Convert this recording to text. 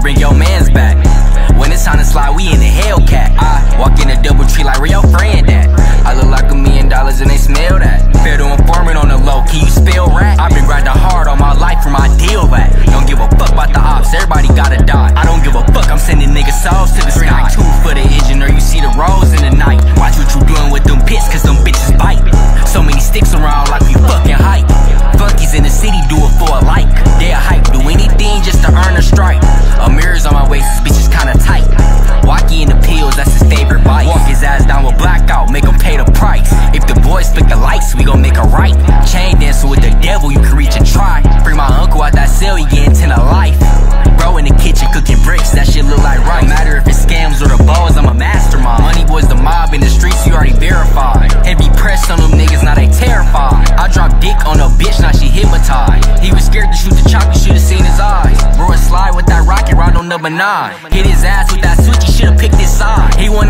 brother, bring your mans back. When it's time to slide, we in the Hellcat. I walk in a double tree like real friend that. I look like a million dollars and they smell that. Fair to informant on the low, can you spell rat? I've been grinding hard all my life for my deal back. Don't give a fuck about the ops, everybody gotta die. I don't give a fuck, I'm sending niggas sauce to the sky. Two for the engine, or you see the rolls in the night. Watch what you doing with them pits, cause them bitches bite. So many sticks around like we fucking his ass down with blackout, make him pay the price. If the boys flick the lights, we gon' make a right. Chain dancing with the devil, you can reach and try. Free my uncle out that cell, he getting 10 to life. Bro in the kitchen cooking bricks, that shit look like right. No matter if it's scams or the balls, I'm a mastermind. Money boys, the mob in the streets, you already verified. Heavy press on them niggas, now they terrified. I drop dick on a bitch, now she hypnotized. He was scared to shoot the chopper, should've seen his eyes. Bro, slide with that rocket round on number nine. Hit his ass with that switch, he should've picked his side. He wanna